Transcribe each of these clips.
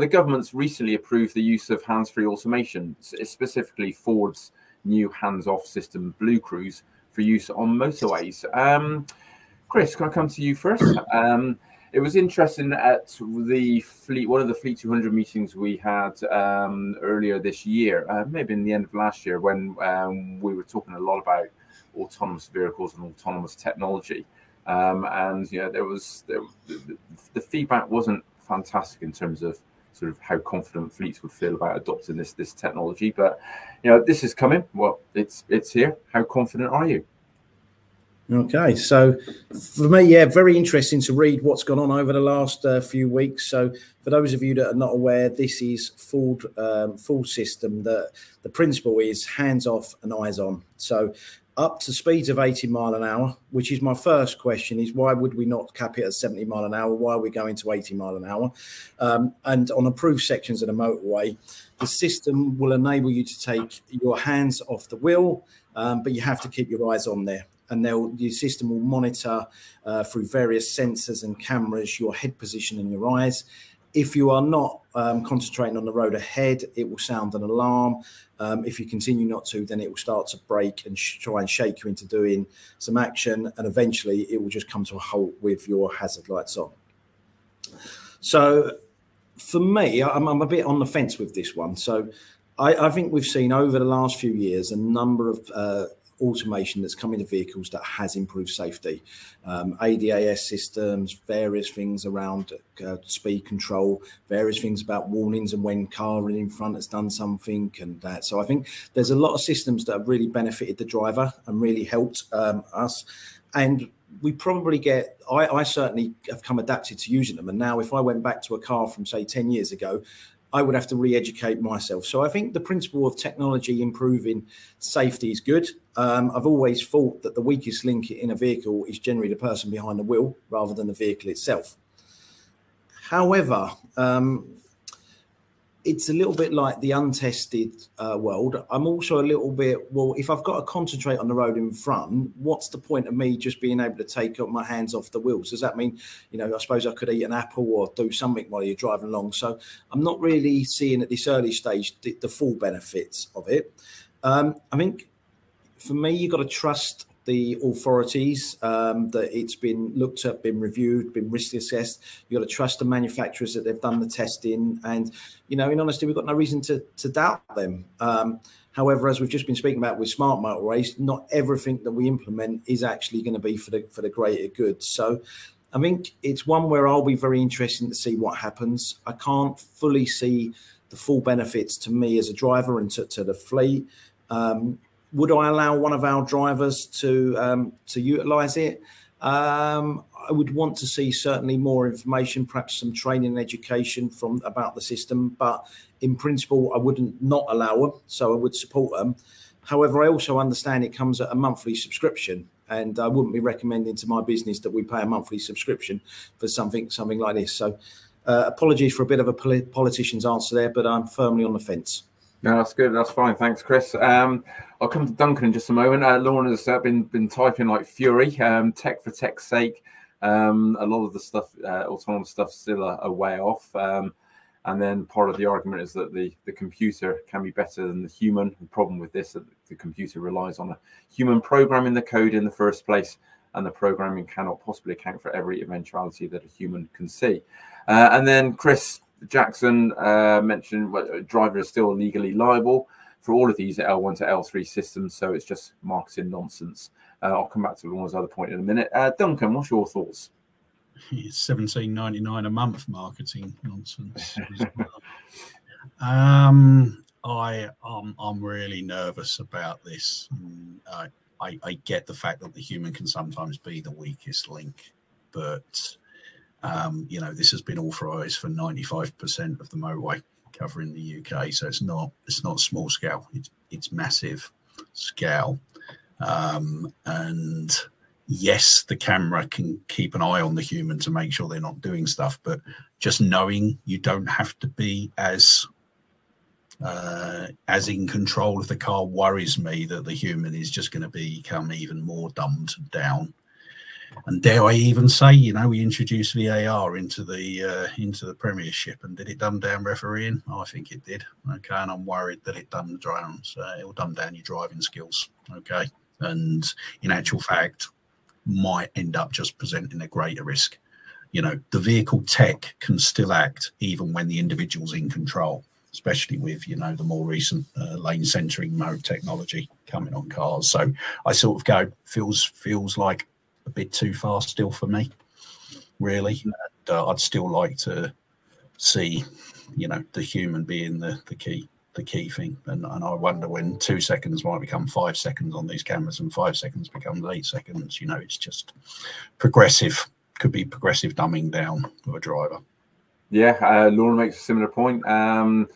the government's recently approved the use of hands-free automation, specifically Ford's new hands-off system, BlueCruise, for use on motorways. Um, Chris, can I come to you first? Um, it was interesting at the fleet, one of the Fleet 200 meetings we had um, earlier this year, uh, maybe in the end of last year, when um, we were talking a lot about autonomous vehicles and autonomous technology. Um, and you know, there was there, the, the, feedback wasn't fantastic in terms of sort of how confident fleets would feel about adopting this this technology. But you know, this is coming. Well, it's it's here. How confident are you? Okay, so for me, yeah, very interesting to read what's gone on over the last uh, few weeks. So, for those of you that are not aware, this is full um, full system. That the principle is hands off and eyes on. So, up to speeds of 80 mile an hour, which is my first question: is why would we not cap it at 70 mile an hour? Why are we going to 80 mile an hour? Um, and on approved sections of the motorway, the system will enable you to take your hands off the wheel, um, but you have to keep your eyes on there and they'll the system will monitor uh, through various sensors and cameras your head position and your eyes. If you are not um, concentrating on the road ahead, it will sound an alarm. Um, if you continue not to, then it will start to brake and try and shake you into doing some action, and eventually it will just come to a halt with your hazard lights on. So, for me, I'm, I'm a bit on the fence with this one. So, I, I, think we've seen over the last few years a number of uh, automation that's come into vehicles that has improved safety. Um, ADAS systems, various things around uh, speed control, various things about warnings and when car in front has done something and that. So I think there's a lot of systems that have really benefited the driver and really helped um, us. And we probably get I, I, certainly have come adapted to using them and now if i went back to a car from say 10 years ago I would have to re-educate myself. So I think the principle of technology improving safety is good. Um, I've always thought that the weakest link in a vehicle is generally the person behind the wheel rather than the vehicle itself. However, um, it's a little bit like the untested uh, world. I'm also a little bit well. If I've got to concentrate on the road in front, what's the point of me just being able to take my hands off the wheels? Does that mean, you know, I suppose I could eat an apple or do something while you're driving along? So I'm not really seeing at this early stage the, the full benefits of it. Um, I think for me, you've got to trust the authorities um, that it's been looked at, been reviewed, been risk assessed. You've got to trust the manufacturers that they've done the testing, and you know, in honesty, we've got no reason to to doubt them. Um, however, as we've just been speaking about with smart motorways, not everything that we implement is actually going to be for the for the greater good. So. I think it's one where I'll be very interested to see what happens. I can't fully see the full benefits to me as a driver and to, to the fleet. Um, would I allow one of our drivers to um, to utilise it? Um, I would want to see certainly more information, perhaps some training and education from about the system. But in principle, I wouldn't not allow them, so I would support them. However, I also understand it comes at a monthly subscription, and I wouldn't be recommending to my business that we pay a monthly subscription for something something like this. So, uh, apologies for a bit of a politician's answer there, but I'm firmly on the fence. No, that's good. That's fine. Thanks, Chris. Um, I'll come to Duncan in just a moment. Uh, Lorna's uh, been been typing like fury. Um, tech for tech's sake. Um, a lot of the stuff, uh, autonomous stuff, still a, a way off. Um, and then part of the argument is that the the computer can be better than the human. The problem with this that the computer relies on a human programming the code in the first place, and the programming cannot possibly account for every eventuality that a human can see. Uh, and then Chris Jackson uh, mentioned well, driver is still legally liable for all of these L1 to L3 systems, so it's just marketing nonsense. Uh, I'll come back to Lorna's other point in a minute. Uh, Duncan, what's your thoughts? It's seventeen ninety nine a month marketing nonsense. um, I um, I'm really nervous about this. I, I I get the fact that the human can sometimes be the weakest link, but um, you know, this has been authorised for 95% of the motorway covering the UK, so it's not it's not small scale. It's it's massive scale, um, and yes, the camera can keep an eye on the human to make sure they're not doing stuff, but just knowing you don't have to be as uh, as in control of the car worries me that the human is just going to become even more dumbed down and dare I even say, you know, we introduced VAR into the uh, into the Premiership, and did it dumb down refereeing? I think it did. Okay, and I'm worried that it dumb down. So it will dumb down your driving skills. Okay, and in actual fact, might end up just presenting a greater risk. You know, the vehicle tech can still act even when the individual's in control especially with you know the more recent uh, lane centering mode technology coming on cars. So I sort of go feels feels like a bit too far still for me, really. And, uh, I'd still like to see you know the human being the the key the key thing. And, and I wonder when two seconds might become five seconds on these cameras and five seconds becomes eight seconds. You know, it's just progressive. Could be progressive dumbing down of a driver. Yeah, uh, Laura makes a similar point. Um,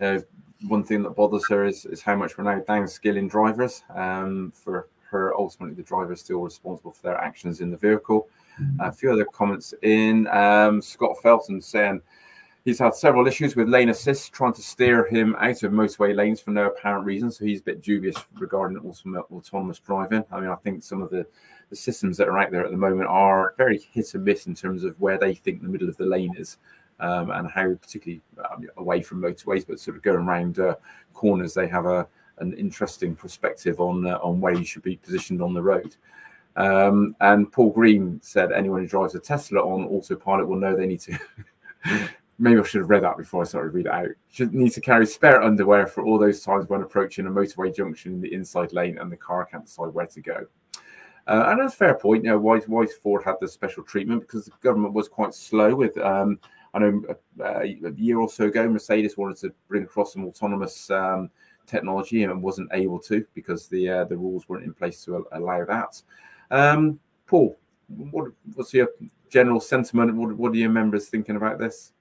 uh, one thing that bothers her is, is how much we're now downskilling drivers. Um, for ultimately, the driver is still responsible for their actions in the vehicle. Mm-hmm. A few other comments in. Um, Scott Felton saying he's had several issues with lane assist, trying to steer him out of motorway lanes for no apparent reason. So he's a bit dubious regarding autonomous driving. I mean, I think some of the, the systems that are out there at the moment are very hit and miss in terms of where they think the middle of the lane is um, and how particularly um, away from motorways, but sort of going around uh, corners, they have a an interesting perspective on uh, on where you should be positioned on the road. Um, and Paul Green said anyone who drives a Tesla on autopilot will know they need to. maybe I should have read that before I started to read it out. Should need to carry spare underwear for all those times when approaching a motorway junction in the inside lane and the car can't decide where to go. Uh, and that's a fair point. You know, why, why Ford had the special treatment because the government was quite slow with um, I know uh, a, a, year or so ago, Mercedes wanted to bring across some autonomous um, technology and wasn't able to because the uh, the rules weren't in place to allow that. Um, Paul, what, what's your general sentiment? What, what are your members thinking about this?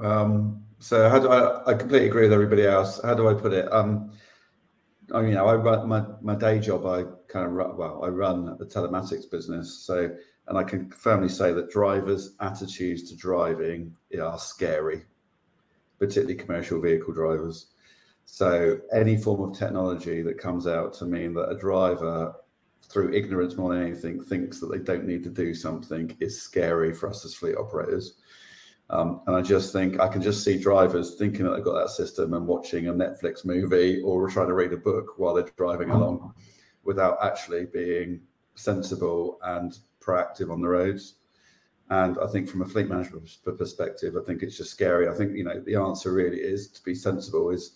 Um, so how do I, I completely agree with everybody else. How do I put it? Um, I you know, I run my, my day job. I kind of run, well, I run a telematics business. So and I can firmly say that drivers' attitudes to driving are scary, particularly commercial vehicle drivers. So any form of technology that comes out to mean that a driver, through ignorance more than anything, thinks that they don't need to do something is scary for us as fleet operators. Um, and I just think I can just see drivers thinking that they've got that system and watching a Netflix movie or trying to read a book while they're driving along without actually being sensible and proactive on the roads. And I think from a fleet management perspective, I think it's just scary. I think you know the answer really is to be sensible. Is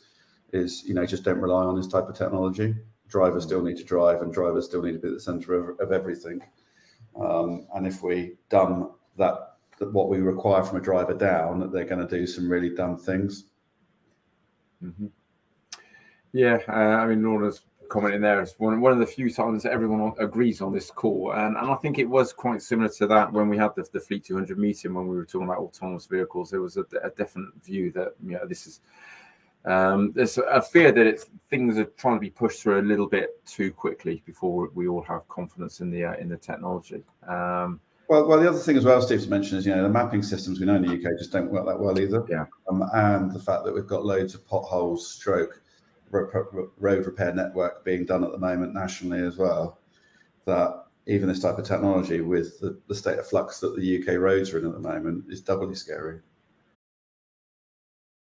is you know just don't rely on this type of technology. Drivers still need to drive, and drivers still need to be at the centre of, of everything. Um, and if we dumb that, that what we require from a driver down, that they're going to do some really dumb things. Mm-hmm. Yeah, uh, I mean, Lorna's comment in there. It's one, one of the few times everyone agrees on this call. And, and I think it was quite similar to that when we had the, the Fleet 200 meeting when we were talking about autonomous vehicles. There was a, a definite view that, you know, this is, um, there's a fear that it's, things are trying to be pushed through a little bit too quickly before we all have confidence in the, uh, in the technology. Um, well, well, the other thing as well, Steve's mentioned is you know the mapping systems we know in the UK just don't work that well either. Yeah. Um, and the fact that we've got loads of potholes, stroke road repair network being done at the moment nationally as well. That even this type of technology, with the, the state of flux that the UK roads are in at the moment, is doubly scary.